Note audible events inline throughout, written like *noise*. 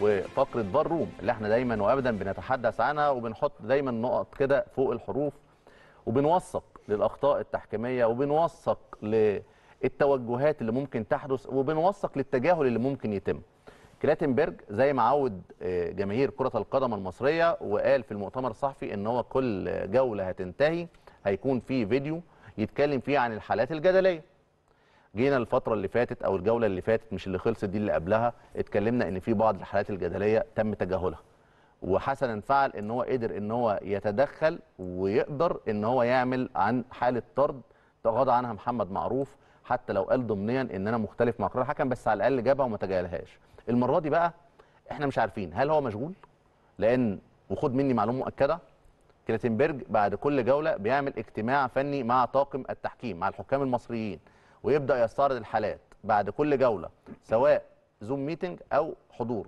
وفقره روم اللي إحنا دايما وابدا بنتحدث عنها وبنحط دايما نقط كده فوق الحروف وبنوثق للأخطاء التحكيمية وبنوثق للتوجهات اللي ممكن تحدث وبنوثق للتجاهل اللي ممكن يتم. كلاتنبرج زي ما عود آه، جماهير كرة القدم المصرية وقال في المؤتمر الصحفي إن هو كل جولة هتنتهي هيكون في فيديو يتكلم فيه عن الحالات الجدلية. جينا الفترة اللي فاتت أو الجولة اللي فاتت مش اللي خلصت دي اللي قبلها اتكلمنا إن في بعض الحالات الجدلية تم تجاهلها. وحسنا فعل إن هو قدر إن هو يتدخل ويقدر إن هو يعمل عن حالة طرد تغاضى عنها محمد معروف حتى لو قال ضمنيا ان أنا مختلف مع قرار الحكم بس على الأقل جابها وما تجاهلهاش. المرة دي بقى إحنا مش عارفين هل هو مشغول؟ لأن وخد مني معلومة مؤكدة كلاتنبرج بعد كل جولة بيعمل اجتماع فني مع طاقم التحكيم مع الحكام المصريين. ويبدأ يستعرض الحالات بعد كل جولة سواء Zoom meeting أو حضور.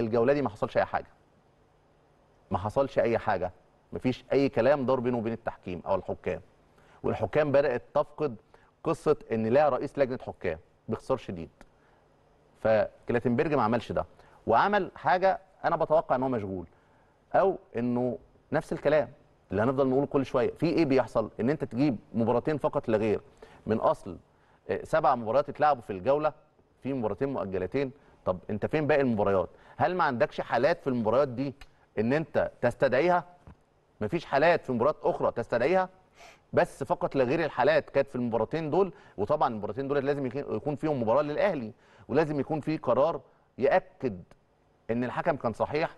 الجولة دي ما حصلش أي حاجة. ما حصلش أي حاجة. مفيش أي كلام دار بينه وبين التحكيم أو الحكام. والحكام بدأت تفقد قصة إن لا رئيس لجنة حكام باختصار شديد. فكلاتنبرج ما عملش ده. وعمل حاجة أنا بتوقع إن هو مشغول. أو إنه نفس الكلام اللي هنفضل نقوله كل شوية. في إيه بيحصل؟ إن أنت تجيب مباراتين فقط لا غير من أصل آه، سبع مباريات اتلعبوا في الجولة في مباراتين مؤجلتين. طب أنت فين باقي المباريات؟ هل ما عندكش حالات في المباريات دي إن أنت تستدعيها؟ مفيش حالات في مباريات أخرى تستدعيها؟ بس فقط لا غير الحالات كانت في المباراتين دول. وطبعا المباراتين دول لازم يكون- يكون فيهم مباراة للأهلي. ولازم يكون في قرار يأكد إن الحكم كان صحيح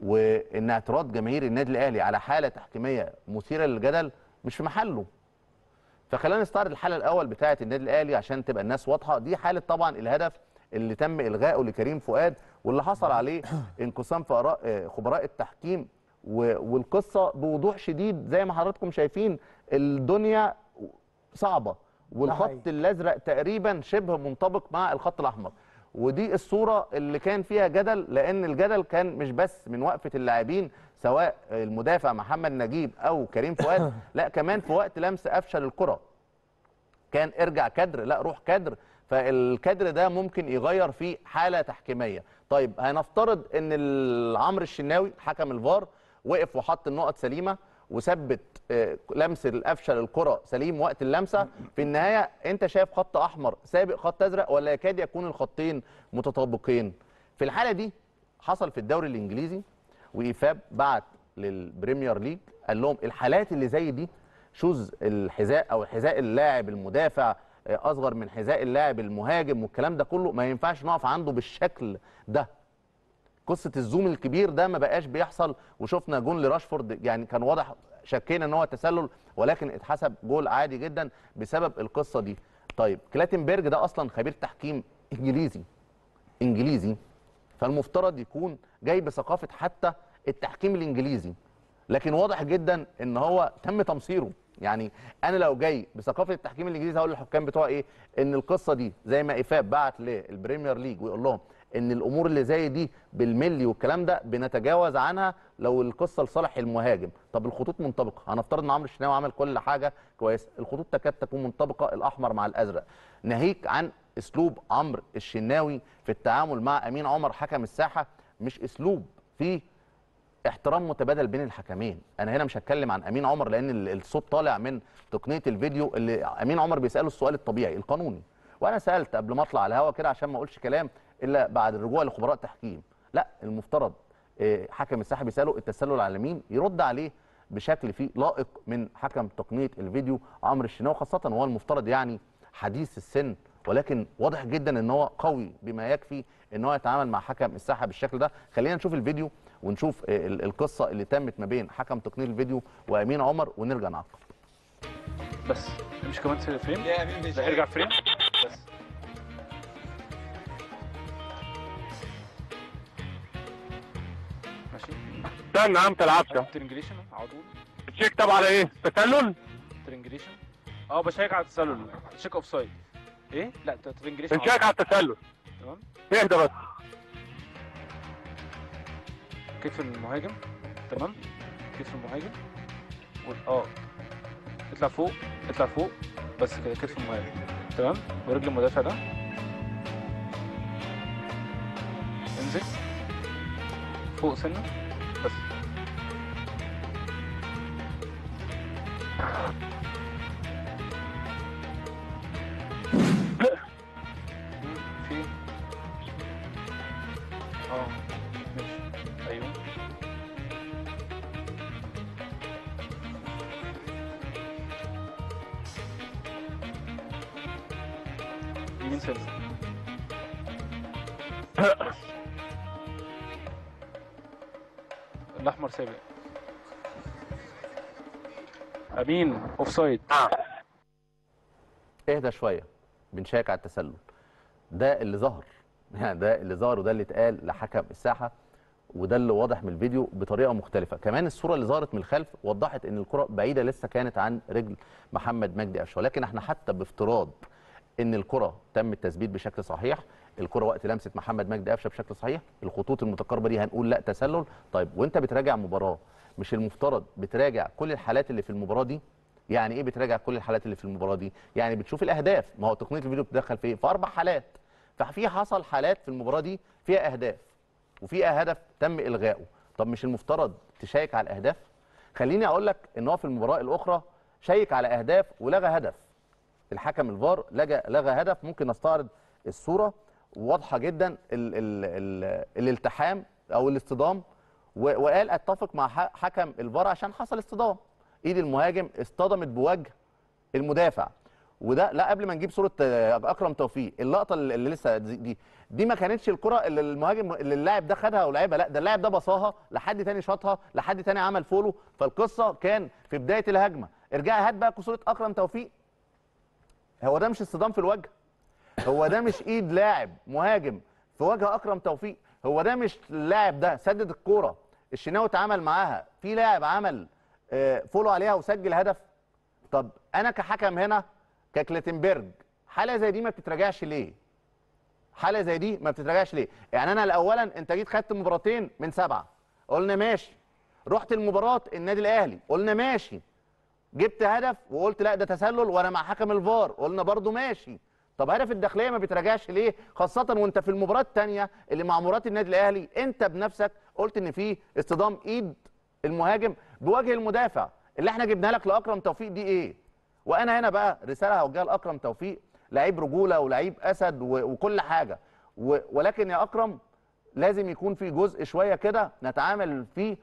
وإن اعتراض جماهير النادي الأهلي على حالة تحكيمية مثيرة للجدل مش في محله. فخلينا نستعرض الحالة الأول بتاعة النادي الأهلي عشان تبقى الناس واضحة. دي حالة طبعا الهدف اللي تم إلغائه لكريم فؤاد واللي حصل عليه *coughs* انقسام في آراء خبراء التحكيم والقصة بوضوح شديد. زي ما حضراتكم شايفين الدنيا صعبة. والخط. الأزرق تقريبا شبه منطبق مع الخط الأحمر. ودي الصورة اللي كان فيها جدل لأن الجدل كان مش بس من وقفة اللاعبين سواء المدافع محمد نجيب أو كريم فؤاد *laughs* لا كمان في وقت لمس أفشل الكرة. كان ارجع كادر لا روح كادر فالكادر ده ممكن يغير في حالة تحكيمية. طيب هنفترض إن عمرو الشناوي حكم الفار وقف وحط النقط سليمة. وثبت آه، لمس الافشل الكره سليم وقت اللمسة في النهاية أنت شايف خط أحمر سابق خط أزرق ولا يكاد يكون الخطين متطابقين؟ في الحالة دي حصل في الدوري الإنجليزي وإيفاب بعت لل Premier League قال لهم الحالات اللي زي دي shoes الحذاء أو حذاء اللاعب المدافع آه، أصغر من حذاء اللاعب المهاجم والكلام ده كله ما ينفعش نقف عنده بالشكل ده. قصة ال zoom الكبير ده ما بقاش بيحصل وشفنا جون لراشفورد يعني كان واضح شكينا إن هو تسلل ولكن اتحسب جول عادي جدا بسبب القصة دي. طيب كلاتنبرج ده أصلا خبير تحكيم إنجليزي إنجليزي فالمفترض يكون جاي بثقافة حتى التحكيم الإنجليزي لكن واضح جدا إن هو تم تمصيره. يعني أنا لو جاي بثقافة التحكيم الإنجليزي هقول للحكام بتوع إيه؟ إن القصة دي زي ما إيفاب بعت لل Premier League ويقول لهم إن الأمور اللي زي دي بالملي والكلام ده بنتجاوز عنها لو القصة لصالح المهاجم. طب الخطوط منطبقة. هنفترض إن عمرو الشناوي عمل كل حاجة كويس الخطوط تكاد تكون منطبقة الأحمر مع الأزرق. ناهيك عن أسلوب عمرو الشناوي في التعامل مع أمين عمر حكم الساحة. مش أسلوب فيه احترام متبادل بين الحكمين. أنا هنا مش هتكلم عن أمين عمر لأن ال- الصوت طالع من تقنية الفيديو اللي أمين عمر بيسأله السؤال الطبيعي القانوني. وأنا سألت قبل ما أطلع على الهوا كده عشان ما أقولش كلام إلا بعد الرجوع لخبراء تحكيم لا المفترض آه، حكم الساحه بيسأله التسلل على مين؟ يرد عليه بشكل فيه لائق من حكم تقنية الفيديو عمرو الشناوي خاصة وهو المفترض يعني حديث السن. ولكن واضح جدا إن هو قوي بما يكفي إن هو يتعامل مع حكم الساحه بالشكل ده. خلينا نشوف الفيديو ونشوف آه، ال- القصة اللي تمت ما بين حكم تقنية الفيديو وأمين عمر ونرجع نعقب. بس مش كمان frame؟ يا أمين ارجع frame. استنى يا عم تلعبش. triangulation على طول. check طب على إيه؟ تسلل؟ triangulation أه بشيك على التسلل. check offside. إيه؟ لا triangulation بنشيك على التسلل. تمام. اهدى بس؟ كتف المهاجم. تمام. كتف المهاجم. أه. اطلع فوق اطلع فوق. بس كده كتف المهاجم. تمام. ورجل المدافع ده. انزل. فوق سنة. يمين *coughs* الأحمر سابق. أمين offside اهدى شوية. بن check على التسلل. ده اللي ظهر. *laughs* يعني ده اللي ظهر وده اللي اتقال لحكم الساحة وده اللي واضح من الفيديو بطريقة مختلفة. كمان الصورة اللي ظهرت من الخلف وضحت إن الكرة بعيدة لسه كانت عن رجل محمد مجدي قفشه ولكن إحنا حتى بافتراض إن الكرة تم التثبيت بشكل صحيح الكرة وقت لمسة محمد مجدي قفشة بشكل صحيح الخطوط المتقاربة دي هنقول لا تسلل. طيب وأنت بتراجع مباراة مش المفترض بتراجع كل الحالات اللي في المباراة دي؟ يعني إيه بتراجع كل الحالات اللي في المباراة دي؟ يعني بتشوف الأهداف. ما هو تقنية الفيديو بتدخل في إيه؟ في أربع حالات. ففي حصل حالات في المباراة دي فيها أهداف وفيها هدف تم إلغائه. طب مش المفترض check على الأهداف؟ خليني أقول لك إن هو في المباراة الأخرى شيك على أهداف ولغى هدف. الحكم الفار لغى لغى هدف. ممكن نستعرض الصورة. واضحة جدا ال ال ال الالتحام أو الاصطدام. وقال أتفق مع حكم الفار عشان حصل اصطدام. إيد المهاجم اصطدمت بوجه المدافع. وده لا قبل ما نجيب صورة آه، أكرم توفيق. اللقطة اللي لسه دي دي, ما كانتش الكرة اللي المهاجم اللي اللاعب ده خدها ولعبها لا ده اللاعب ده بصاها لحد تاني شاطها لحد تاني عمل follow. فالقصة كان في بداية الهجمة. ارجعي هات بقى صورة أكرم توفيق. هو ده مش اصطدام في الوجه. هو ده مش إيد لاعب مهاجم في وجه أكرم توفيق. هو ده مش اللاعب ده سدد الكورة. الشناوي اتعامل معاها. في لاعب عمل آه، فولو عليها وسجل هدف. طب أنا كحكم هنا ككلاتنبرج حالة زي دي ما بتتراجعش ليه؟ حالة زي دي ما بتتراجعش ليه؟ يعني أنا اولا أنت جيت خدت مباراتين من سبعة. قلنا ماشي. رحت المباراة النادي الأهلي. قلنا ماشي. جبت هدف وقلت لا ده تسلل وأنا مع حكم الفار. قلنا برضو ماشي. طب هدف الداخلية ما بيتراجعش ليه؟ خاصة وأنت في المباراة الثانية اللي مع مباراة النادي الأهلي أنت بنفسك قلت إن في اصطدام إيد المهاجم بوجه المدافع اللي إحنا جبناها لك لأكرم توفيق دي إيه؟ وأنا هنا بقى رسالة هوجهها لأكرم توفيق لعيب رجولة ولعيب أسد وكل حاجة. ولكن يا أكرم لازم يكون في جزء شوية كده نتعامل فيه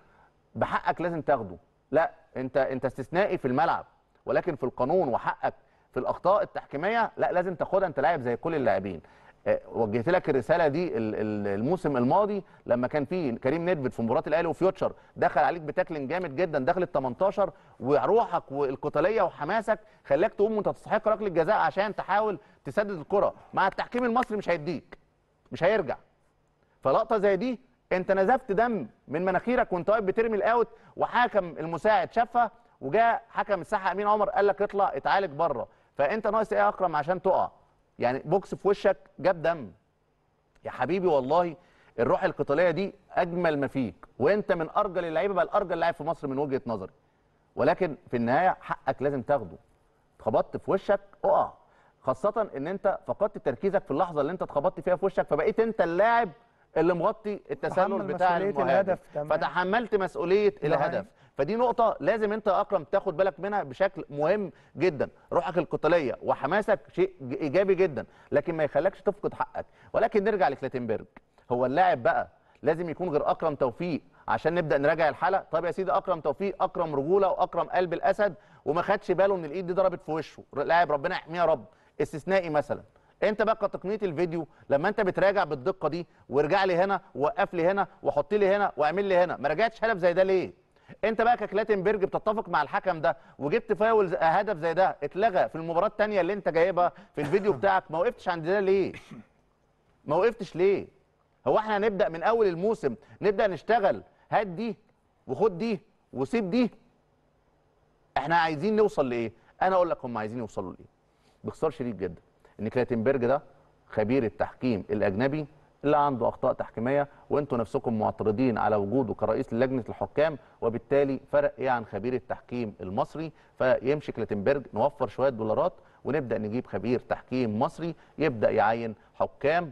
بحقك لازم تاخده. لا انت انت استثنائي في الملعب ولكن في القانون وحقك في الأخطاء التحكيمية لا لازم تاخدها انت لاعب زي كل اللاعبين. آه، وجهت لك الرسالة دي ال- ال- الموسم الماضي لما كان في كريم نيدفيد في مباراة الأهلي وفيوتشر دخل عليك بتاكلين جامد جدا دخل ال 18 وروحك والقتالية وحماسك خلاك تقوم وانت تستحق ركلة الجزاء عشان تحاول تسدد الكرة. مع التحكيم المصري مش هيديك مش هيرجع. فلقطة زي دي انت نزفت دم من مناخيرك وانت واقف بترمي ال out وحكم المساعد شافها وجاء حكم الساحة أمين عمر قال لك اطلع اتعالج بره. فأنت ناقص إيه يا أكرم؟ عشان تقع. يعني بوكس في وشك جاب دم. يا حبيبي والله الروح القتالية دي أجمل ما فيك. وأنت من أرجل اللعيبة بل ارجل لاعب في مصر من وجهة نظري. ولكن في النهاية حقك لازم تاخده. اتخبطت في وشك اقع. خاصة إن أنت فقدت تركيزك في اللحظة اللي أنت اتخبطت فيها في وشك فبقيت أنت اللاعب اللي مغطي التسلل بتاع الهدف،. فتحملت مسؤولية. الهدف. فدي نقطة لازم أنت يا أكرم تاخد بالك منها بشكل مهم جدا، روحك القتالية وحماسك شيء إيجابي جدا، لكن ما يخلكش تفقد حقك، ولكن نرجع لكلاتنبرج، هو اللاعب بقى لازم يكون غير أكرم توفيق عشان نبدأ نراجع الحالة، طب يا سيدي أكرم توفيق أكرم رجولة وأكرم قلب الأسد وما خدش باله إن الإيد دي ضربت في وشه، لاعب ربنا يحميه يا رب، استثنائي مثلا، انت بقى كتقنيه الفيديو لما انت بتراجع بالدقة دي وارجع لي هنا ووقف لي هنا وحط لي هنا واعمل لي هنا. ما راجعتش هدف زي ده ليه؟ انت بقى ككلاتنبرج بتتفق مع الحكم ده وجبت فاول ز- هدف زي ده اتلغى في المباراة الثانية اللي انت جايبها في الفيديو *laughs* بتاعك ما وقفتش عند ده ليه؟ ما وقفتش ليه؟ هو إحنا هنبدا من أول الموسم نبدأ نشتغل هات دي وخد دي وسيب دي. إحنا عايزين نوصل لإيه؟ أنا أقول لك هم عايزين يوصلوا لإيه. باختصار شديد جدا. إن كلاتنبرج ده خبير التحكيم الأجنبي اللي عنده أخطاء تحكيمية وأنتوا نفسكم معترضين على وجوده كرئيس لجنة الحكام وبالتالي فرق إيه عن خبير التحكيم المصري؟ فيمشي كلاتنبرج نوفر شوية دولارات ونبدأ نجيب خبير تحكيم مصري يبدأ يعين حكام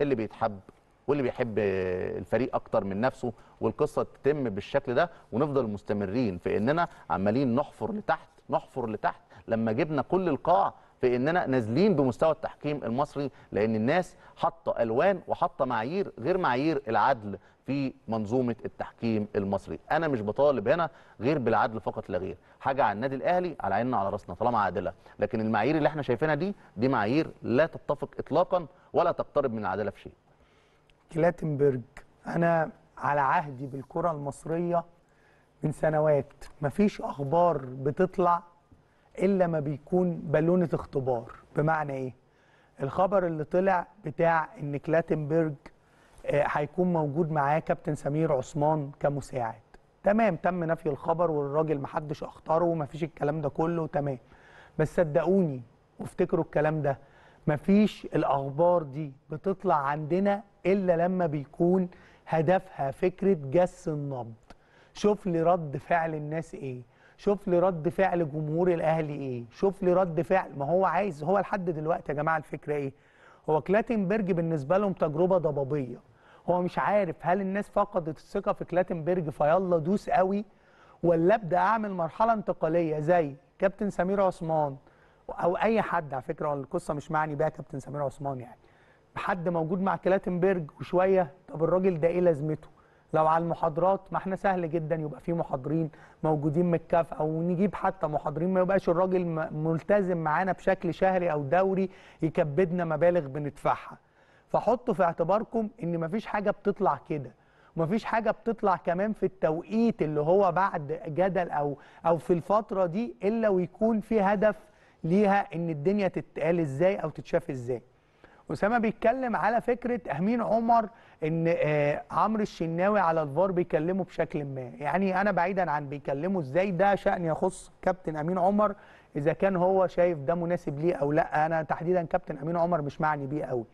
اللي بيتحب واللي بيحب الفريق أكتر من نفسه والقصة تتم بالشكل ده ونفضل مستمرين في إننا عمالين نحفر لتحت نحفر لتحت لما جبنا كل القاع في إننا نازلين بمستوى التحكيم المصري لأن الناس حاطة ألوان وحاطة معايير غير معايير العدل في منظومة التحكيم المصري. أنا مش بطالب هنا غير بالعدل فقط لا غير. حاجة على النادي الأهلي على عيننا على رأسنا طالما عادلة. لكن المعايير اللي إحنا شايفينها دي دي معايير لا تتفق اطلاقا ولا تقترب من العدالة في شيء. كلاتنبرج أنا على عهدي بالكرة المصرية من سنوات. مفيش أخبار بتطلع إلا ما بيكون بالونة اختبار. بمعنى إيه؟ الخبر اللي طلع بتاع إن كلاتنبرج آه، هيكون موجود معاه كابتن سمير عثمان كمساعد. تمام تم نفي الخبر والراجل محدش اختاره ومفيش الكلام ده كله تمام. بس صدقوني وافتكروا الكلام ده مفيش الأخبار دي بتطلع عندنا إلا لما بيكون هدفها فكرة جس النبض. شوف لي رد فعل الناس إيه. شوف لي رد فعل جمهور الأهلي إيه. شوف لي رد فعل. ما هو عايز هو لحد دلوقتي يا جماعة الفكرة إيه؟ هو كلاتنبرج بالنسبة لهم تجربة ضبابية. هو مش عارف هل الناس فقدت الثقة في كلاتنبرج فيلا دوس قوي ولا أبدأ أعمل مرحلة انتقالية زي كابتن سمير عثمان أو أي حد. على فكرة القصة مش معني بيها كابتن سمير عثمان يعني. حد موجود مع كلاتنبرج وشوية طب الراجل ده إيه لازمته؟ لو على المحاضرات ما إحنا سهل جدا يبقى في محاضرين موجودين من الكاف أو نجيب حتى محاضرين ما يبقاش الراجل ملتزم معانا بشكل شهري أو دوري يكبدنا مبالغ بندفعها. فحطوا في اعتباركم إن مفيش حاجة بتطلع كده. ومفيش حاجة بتطلع كمان في التوقيت اللي هو بعد جدل أو أو في الفترة دي إلا ويكون في هدف ليها إن الدنيا تتقال إزاي أو تتشاف إزاي. أسامة بيتكلم على فكرة أمين عمر إن آه، عمرو الشناوي على الفار بيكلمه بشكل ما. يعني أنا بعيدا عن بيكلمه إزاي ده شأن يخص كابتن أمين عمر إذا كان هو شايف ده مناسب ليه أو لأ. أنا تحديدا كابتن أمين عمر مش معني بيه قوي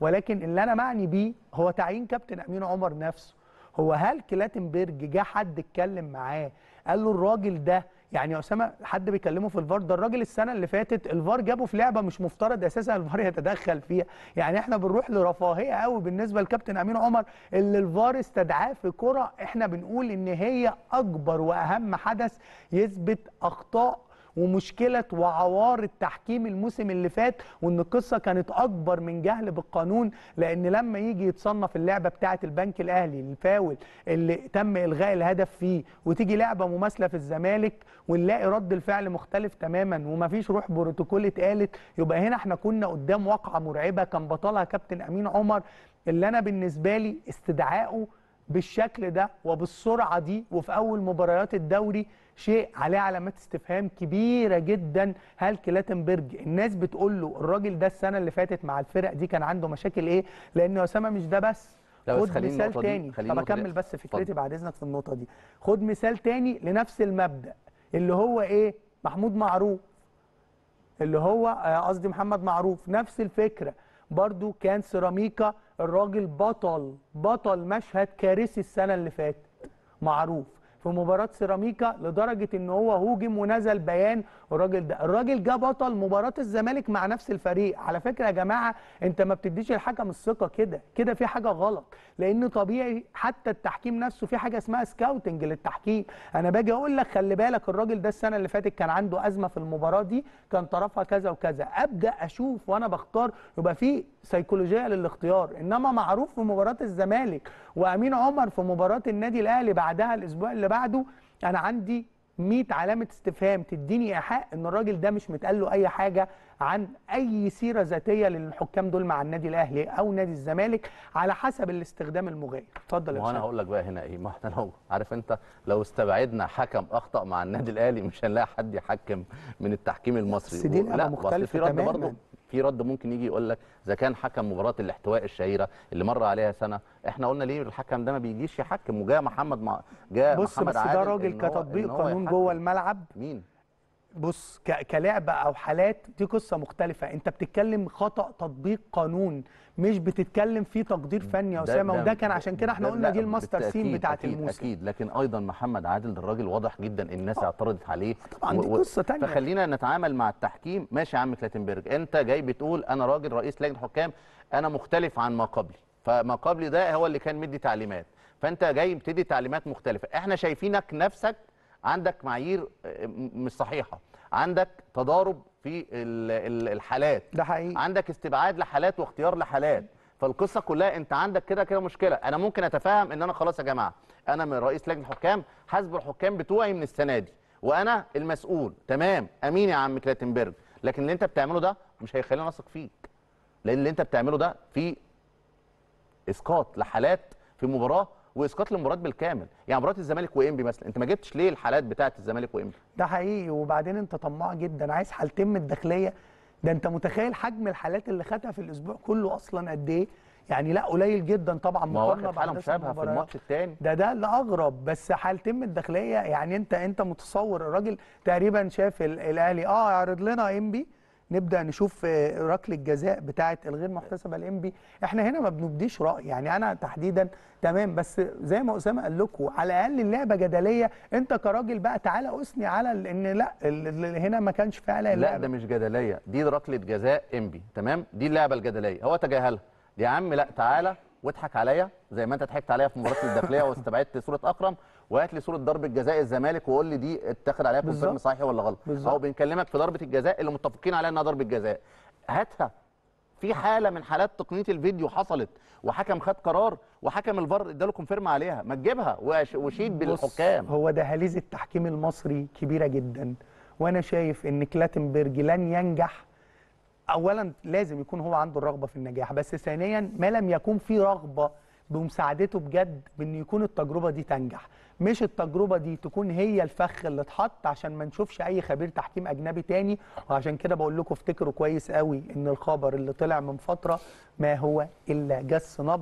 ولكن اللي أنا معني بيه هو تعيين كابتن أمين عمر نفسه. هو هل كلاتنبرج جه حد اتكلم معاه قال له الراجل ده يعني يا أسامة حد بيكلمه في الفار ده الراجل السنة اللي فاتت الفار جابه في لعبة مش مفترض أساسا الفار *laughs* يتدخل فيها. يعني إحنا بنروح لرفاهية قوي بالنسبة لكابتن أمين عمر اللي الفار استدعاه في كرة إحنا بنقول إن هي أكبر وأهم حدث يثبت أخطاء ومشكلة وعوار التحكيم الموسم اللي فات وإن القصة كانت أكبر من جهل بالقانون لأن لما يجي يتصنف اللعبة بتاعه البنك الأهلي الفاول اللي تم إلغاء الهدف فيه وتيجي لعبة مماثلة في الزمالك ونلاقي رد الفعل مختلف تماما ومفيش روح بروتوكول اتقالت يبقى هنا إحنا كنا قدام واقعة مرعبة كان بطلها كابتن أمين عمر اللي أنا بالنسبة لي استدعائه بالشكل ده وبالسرعة دي وفي أول مباريات الدوري شيء عليه علامات استفهام كبيرة جدا. هل كلاتنبرج الناس بتقول له الراجل ده السنة اللي فاتت مع الفرق دي كان عنده مشاكل إيه؟ لأن يا أسامة مش ده بس. خد مثال تاني. طب أكمل بس فكرتي. بعد إذنك في النقطة دي. خد مثال تاني لنفس المبدأ اللي هو إيه؟ محمود معروف اللي هو آه، قصدي محمد معروف. نفس الفكرة. برضو كان سيراميكا الراجل بطل بطل مشهد كارثي السنة اللي فاتت. معروف. في مباراة سيراميكا لدرجة إن هو هوجم ونزل بيان. الراجل ده الراجل جه بطل مباراة الزمالك مع نفس الفريق. على فكرة يا جماعة أنت ما بتديش الحكم الثقة كده. كده في حاجة غلط. لأن طبيعي حتى التحكيم نفسه في حاجة اسمها سكاوتنج للتحكيم. أنا باجي أقول لك خلي بالك الراجل ده السنة اللي فاتت كان عنده أزمة في المباراة دي كان طرفها كذا وكذا. أبدأ أشوف وأنا بختار يبقى في سيكولوجية للاختيار إنما معروف في مباراة الزمالك وأمين عمر في مباراة النادي الأهلي بعدها الأسبوع اللي بعده أنا عندي 100 علامة استفهام تديني إيحاء إن الراجل ده مش متقال له أي حاجة عن أي سيرة ذاتية للحكام دول مع النادي الأهلي أو نادي الزمالك على حسب الاستخدام المغاير اتفضل يا وأنا. هقول لك بقى هنا إيه ما إحنا لو عارف أنت لو استبعدنا حكم أخطأ مع النادي الأهلي مش هنلاقي حد يحكم من التحكيم المصري بس دي لا، بس مختلفة في رد تماماً. في رد ممكن يجي يقول لك إذا كان حكم مباراة الاحتواء الشهيرة اللي مر عليها سنة إحنا قلنا ليه الحكم ده ما بيجيش يحكم؟ وجاء محمد مع جاء بص محمد بس ده راجل كتطبيق قانون. جوه الملعب. مين؟ بص ك- كلعبة أو حالات دي قصة مختلفة. أنت بتتكلم خطأ تطبيق قانون مش بتتكلم فيه تقدير فني يا أسامة. ده- وده كان عشان كده إحنا قلنا دي الماستر سين أكيد الموسم. أكيد. لكن أيضا محمد عادل الراجل واضح جدا الناس اعترضت عليه. طبعاً دي قصة تانية. فخلينا نتعامل مع التحكيم. ماشي يا عم كلاتنبرج. أنت جاي بتقول أنا راجل رئيس لجنة حكام أنا مختلف عن ما قبلي. فما قبل ده هو اللي كان مدي تعليمات. فأنت جاي بتدي تعليمات مختلفة. إحنا شايفينك نفسك عندك معايير آه، مش صحيحة. عندك تضارب في ال- ال- الحالات. ده حقيقي. عندك استبعاد لحالات واختيار لحالات. فالقصة كلها انت عندك كده كده مشكلة. أنا ممكن أتفهم إن أنا خلاص يا جماعة أنا من رئيس لجنة الحكام حاسب الحكام بتوعي من السنة دي وأنا المسؤول. تمام أمين يا عم كلاتنبرج. لكن اللي أنت بتعمله ده مش هيخليني أثق فيك. لأن اللي أنت بتعمله ده في إسقاط لحالات في مباراة واسقاط للمباراه بالكامل. يعني مباراه الزمالك وإنبي مثلا أنت ما جبتش ليه الحالات بتاعه الزمالك وإنبي؟ ده حقيقي. وبعدين أنت طماع جدا عايز حالتين من الداخلية. ده أنت متخيل حجم الحالات اللي خدها في الأسبوع كله أصلا قد إيه؟ يعني لا قليل جدا طبعا. مقارنة بأحداث مشابهة في. الماتش الثاني ده ده اللي اغرب بس حالتين من الداخلية يعني أنت أنت متصور. الراجل تقريبا شاف ال- الأهلي. آه اعرض لنا إنبي. نبدأ نشوف آه، ركلة الجزاء بتاعه الغير محتسبة لانبي إحنا هنا ما بنبديش رأي يعني أنا تحديدا تمام بس زي ما أسامة قال لكم على الأقل اللعبة جدلية. أنت كراجل بقى تعالى اثني على إن لأ هنا ما كانش فعلا لا. ده مش جدلية. دي ركلة جزاء انبي تمام؟ دي اللعبة الجدلية. هو تجاهلها. يا عم لأ تعالى واضحك عليا زي ما أنت ضحكت عليا في مباراة الداخلية واستبعدت صورة أكرم. وهات لي صورة ضربة جزاء الزمالك وقول لي دي اتخذ عليها كونفيرم. صحيح ولا غلط. أو بنكلمك في ضربة الجزاء اللي متفقين عليها إنها ضربة جزاء. هاتها. في حالة من حالات تقنية الفيديو حصلت وحكم خد قرار وحكم الفار اداله كونفيرم عليها. ما تجيبها. وش- وشيد بالحكام. هو دهاليز التحكيم المصري كبيرة جدا. وأنا شايف إن كلاتنبرج لن ينجح. اولا لازم يكون هو عنده الرغبة في النجاح بس ثانيا ما لم يكن في رغبة بمساعدته بجد بإن يكون التجربة دي تنجح. مش التجربة دي تكون هي الفخ اللي اتحط عشان ما نشوفش أي خبير تحكيم أجنبي تاني. وعشان كده بقول لكم افتكروا كويس قوي إن الخبر اللي طلع من فترة ما هو إلا جس نبض.